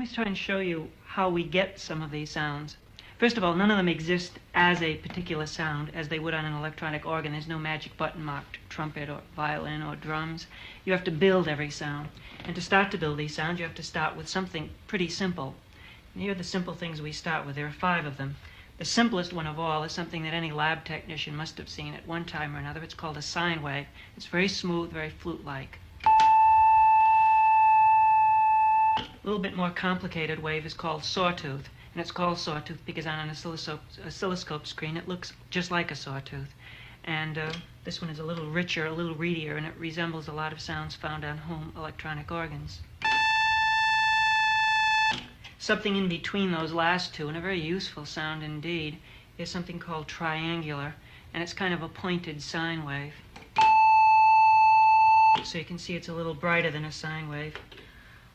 Let me try and show you how we get some of these sounds. First of all, none of them exist as a particular sound as they would on an electronic organ. There's no magic button marked trumpet or violin or drums. You have to build every sound. And to start to build these sounds, you have to start with something pretty simple. And here are the simple things we start with. There are five of them. The simplest one of all is something that any lab technician must have seen at one time or another. It's called a sine wave. It's very smooth, very flute-like. A little bit more complicated wave is called sawtooth. And it's called sawtooth because on an oscilloscope, oscilloscope screen it looks just like a sawtooth. And uh, this one is a little richer, a little reedier, and it resembles a lot of sounds found on home electronic organs. Something in between those last two, and a very useful sound indeed, is something called triangular, and it's kind of a pointed sine wave. So you can see it's a little brighter than a sine wave.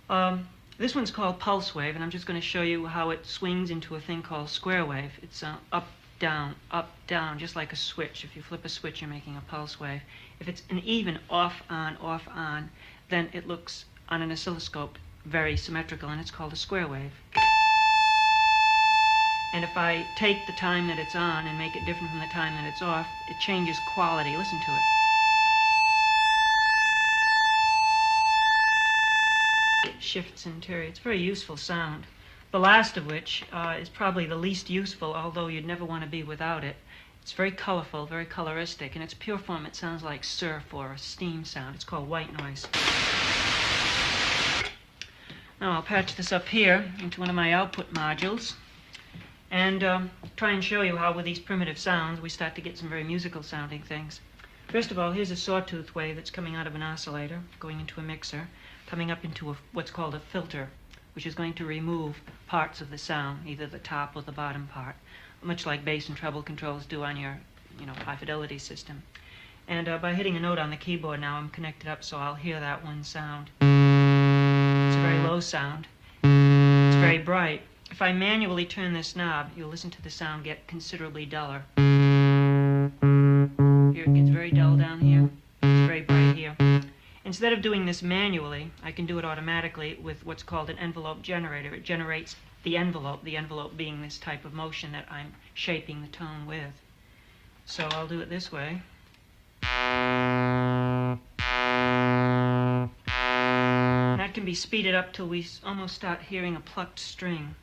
Um, this one's called pulse wave, and I'm just going to show you how it swings into a thing called square wave. It's uh, up, down, up, down, just like a switch. If you flip a switch, you're making a pulse wave. If it's an even off, on, off, on, then it looks on an oscilloscope very symmetrical, and it's called a square wave. And if I take the time that it's on and make it different from the time that it's off, it changes quality. Listen to it. Shifts interior. It's a very useful sound. The last of which uh, is probably the least useful, although you'd never want to be without it. It's very colorful, very coloristic. In its pure form, it sounds like surf or a steam sound. It's called white noise. Now I'll patch this up here into one of my output modules and um, try and show you how with these primitive sounds we start to get some very musical sounding things. First of all, here's a sawtooth wave that's coming out of an oscillator, going into a mixer coming up into a, what's called a filter, which is going to remove parts of the sound, either the top or the bottom part, much like bass and treble controls do on your you know, high fidelity system. And uh, by hitting a note on the keyboard now, I'm connected up so I'll hear that one sound. It's a very low sound. It's very bright. If I manually turn this knob, you'll listen to the sound get considerably duller. Here it gets very dull down here. Instead of doing this manually, I can do it automatically with what's called an envelope generator. It generates the envelope, the envelope being this type of motion that I'm shaping the tone with. So I'll do it this way. that can be speeded up till we almost start hearing a plucked string.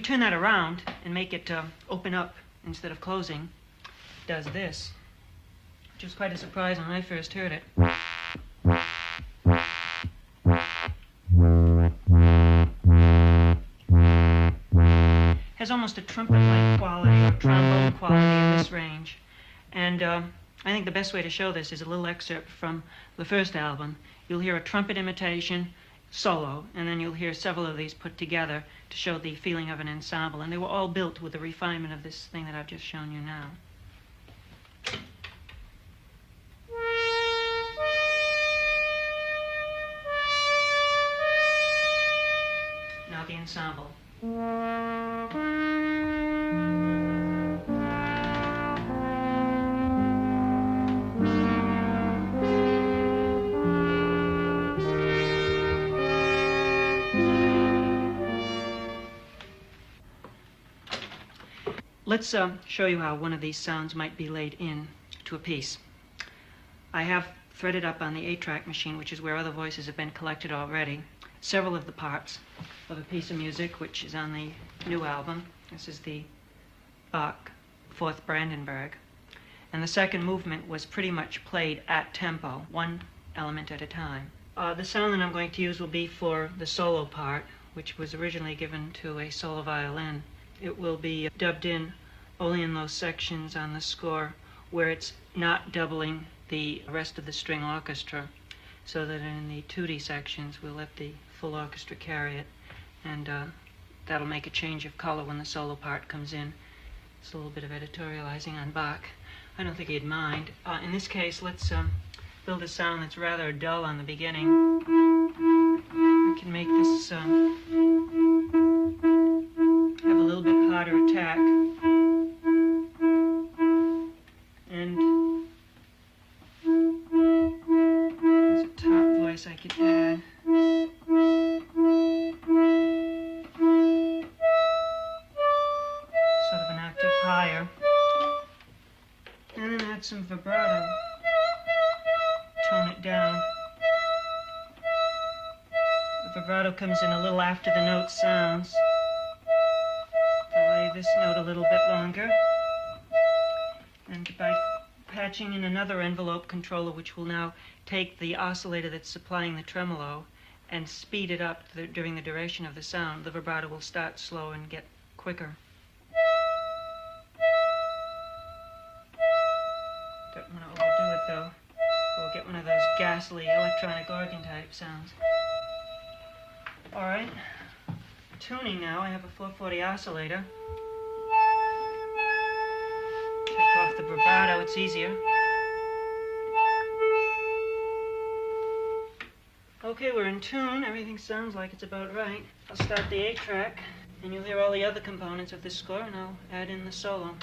We turn that around and make it uh, open up instead of closing, does this, which was quite a surprise when I first heard it. Has almost a trumpet-like quality or trombone quality in this range. And uh, I think the best way to show this is a little excerpt from the first album. You'll hear a trumpet imitation, solo, and then you'll hear several of these put together to show the feeling of an ensemble. And they were all built with the refinement of this thing that I've just shown you now. Now the ensemble. Let's uh, show you how one of these sounds might be laid in to a piece. I have threaded up on the 8-track machine, which is where other voices have been collected already, several of the parts of a piece of music which is on the new album. This is the Bach Fourth Brandenburg. And the second movement was pretty much played at tempo, one element at a time. Uh, the sound that I'm going to use will be for the solo part, which was originally given to a solo violin. It will be dubbed in only in those sections on the score where it's not doubling the rest of the string orchestra so that in the tutti sections we'll let the full orchestra carry it and uh, that'll make a change of color when the solo part comes in. It's a little bit of editorializing on Bach. I don't think he'd mind. Uh, in this case, let's um, build a sound that's rather dull on the beginning. I can make this um, some vibrato. Tone it down. The vibrato comes in a little after the note sounds. Delay this note a little bit longer. And by patching in another envelope controller, which will now take the oscillator that's supplying the tremolo and speed it up th- during the duration of the sound, the vibrato will start slow and get quicker. Though. We'll get one of those ghastly electronic organ type sounds. Alright. Tuning now. I have a 440 oscillator. Take off the vibrato, it's easier. Okay, we're in tune. Everything sounds like it's about right. I'll start the 8 track, and you'll hear all the other components of this score, and I'll add in the solo.